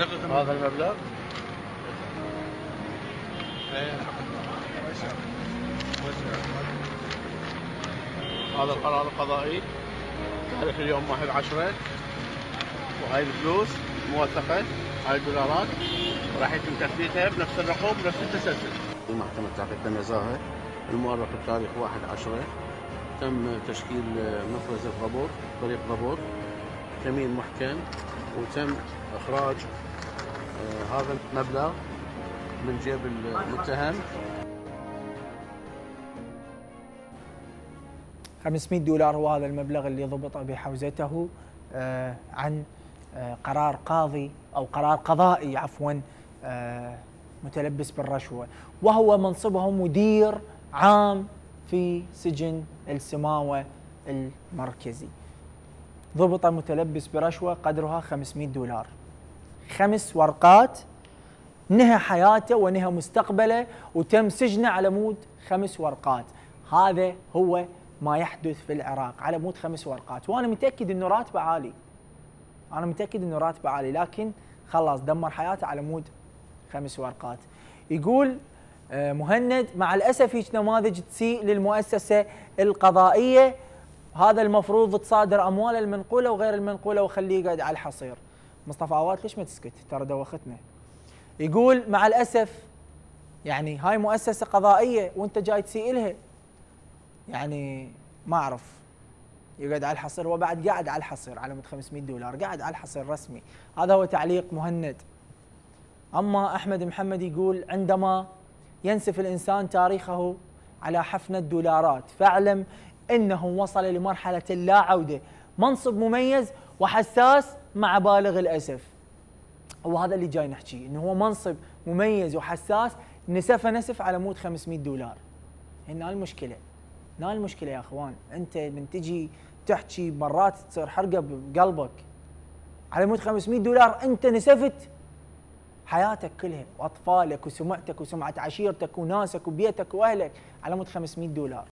هذا المبلغ؟ هذا القرار القضائي. تاريخ اليوم 1 10 وهاي الفلوس موثقة. هاي الدولارات. راح يتم تثبيتها بنفس الرقم بنفس التسلسل. المحكمة تعقيد النزاهة المؤرخ بتاريخ 1 10 تم تشكيل مفرز القبور طريق قبور. كمين محكم. وتم إخراج آه، هذا المبلغ من جيب المتهم 500 دولار هو هذا المبلغ اللي ضبط بحوزته آه، عن آه، قرار قاضي أو قرار قضائي عفوا متلبس بالرشوة وهو منصبه مدير عام في سجن السماوة المركزي. ضبط متلبس برشوة قدرها 500 دولار. خمس ورقات نهى حياته ونهى مستقبله وتم سجنه على مود خمس ورقات. هذا هو ما يحدث في العراق على مود خمس ورقات وأنا متأكد إنه راتبه عالي أنا متأكد إنه راتبه عالي لكن خلاص دمر حياته على مود خمس ورقات يقول آه، مهند مع الأسف هيك نماذج تسيء للمؤسسة القضائية هذا المفروض تصادر أموال المنقولة وغير المنقولة وخليه يقعد على الحصير. مصطفى عواد ليش ما تسكت؟ ترى دوختنا. يقول مع الأسف يعني هاي مؤسسة قضائية وانت جاي تسيء لها. يعني ما أعرف. يقعد على الحصير وبعد قاعد على الحصير على مود 500 دولار قاعد على الحصير رسمي. هذا هو تعليق مهند. أما أحمد محمد يقول عندما ينسف الإنسان تاريخه على حفنة دولارات فاعلم انه وصل لمرحلة لا عودة. منصب مميز وحساس مع بالغ الأسف. وهذا اللي جاي نحكيه إنه هو منصب مميز وحساس نسفه نسف على مود 500 دولار. هنا المشكلة هنا المشكلة يا أخوان أنت من تجي تحكي مرات تصير حرقة بقلبك. على مود 500 دولار أنت نسفت حياتك كلها وأطفالك وسمعتك وسمعة عشيرتك وناسك وبيتك وأهلك على مود 500 دولار.